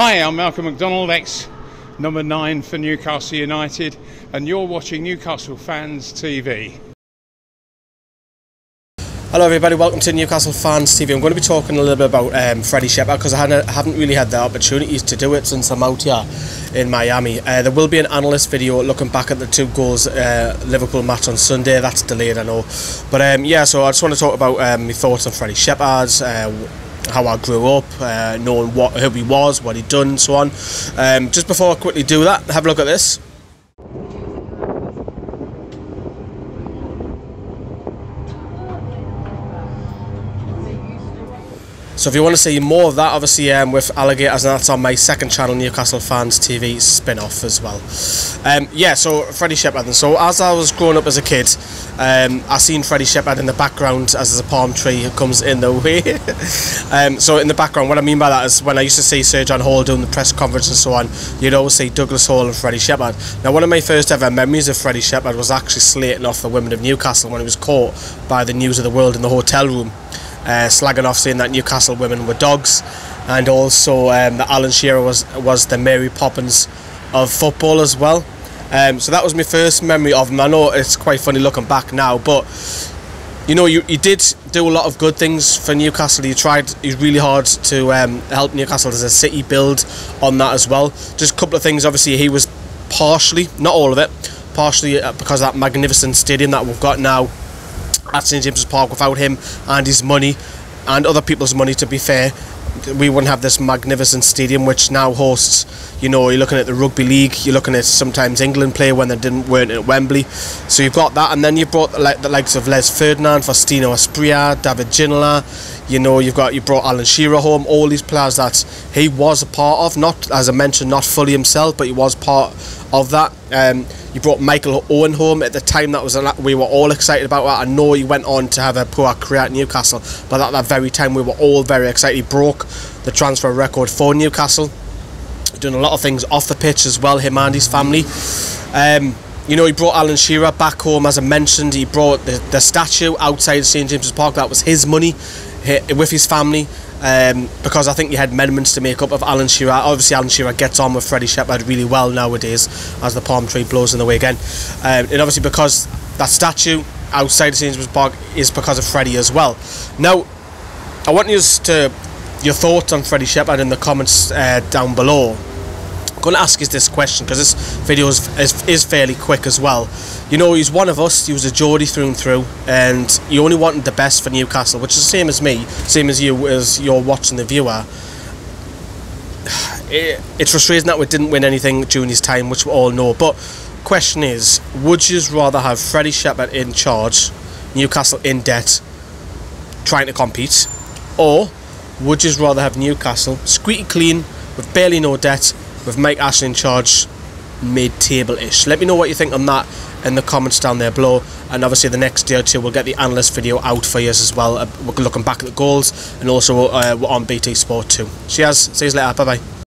Hi, I'm Malcolm McDonald, ex number nine for Newcastle United, and you're watching Newcastle Fans TV. Hello everybody, welcome to Newcastle Fans TV. I'm going to be talking a little bit about um, Freddy Shepherd because I haven't really had the opportunities to do it since I'm out here in Miami. Uh, there will be an analyst video looking back at the two goals uh, Liverpool match on Sunday. That's delayed, I know. But um, yeah, so I just want to talk about um, my thoughts on Freddy Shepherd, uh, how I grew up, uh, knowing what who he was, what he'd done, and so on. Um, just before I quickly do that, have a look at this. So if you want to see more of that, obviously um, with alligators, and that's on my second channel, Newcastle Fans TV spin-off as well. Um, yeah, so Freddy Shepherd. And so as I was growing up as a kid, um, I seen Freddy Shepherd in the background as there's a palm tree comes in the way. um, so in the background, what I mean by that is when I used to see Sir John Hall doing the press conference and so on, you'd always see Douglas Hall and Freddy Shepherd. Now one of my first ever memories of Freddie Shepherd was actually slating off the women of Newcastle when he was caught by the News of the World in the hotel room uh, slagging off saying that Newcastle women were dogs, and also um, that Alan Shearer was was the Mary Poppins of football as well. Um, so that was my first memory of him. I know it's quite funny looking back now, but you know, you, you did do a lot of good things for Newcastle. You tried you really hard to um, help Newcastle as a city build on that as well. Just a couple of things. Obviously, he was partially, not all of it, partially uh, because of that magnificent stadium that we've got now at St James's Park without him and his money and other people's money to be fair we wouldn't have this magnificent stadium which now hosts you know you're looking at the rugby league you're looking at sometimes England play when they didn't weren't at Wembley. So you've got that and then you've brought like the likes of Les Ferdinand Faustino Asprilla David Ginola you know you've got you brought Alan Shearer home all these players that he was a part of not as I mentioned not fully himself but he was part of that um, you brought Michael Owen home at the time that was a, we were all excited about that. I know he went on to have a poor career at Newcastle, but at that very time we were all very excited. He broke the transfer record for Newcastle, doing a lot of things off the pitch as well. Him and his family. Um, you know, he brought Alan Shearer back home, as I mentioned. He brought the, the statue outside St James's Park. That was his money with his family um, because I think you had amendments to make up of Alan Shearer. Obviously, Alan Shearer gets on with Freddy Shepherd really well nowadays as the palm tree blows in the way again. Um, and obviously, because that statue outside of James's Park is because of Freddy as well. Now, I want you to your thoughts on Freddy Shepherd in the comments uh, down below. Going to ask you this question because this video is, is, is, fairly quick as well. You know, he's one of us, he was a Geordie through and through, and he only wanted the best for Newcastle, which is the same as me, same as you, as you're watching the viewer. It, it's frustrating that we didn't win anything during his time, which we all know, but question is, would you rather have Freddy Shepherd in charge, Newcastle in debt, trying to compete, or would you rather have Newcastle squeaky clean, with barely no debt, with Mike Ashley in charge mid-table-ish. Let me know what you think on that in the comments down there below and obviously the next day or two we'll get the analyst video out for you as well uh, we're looking back at the goals and also uh, on BT Sport 2. Cheers, see you later, bye bye.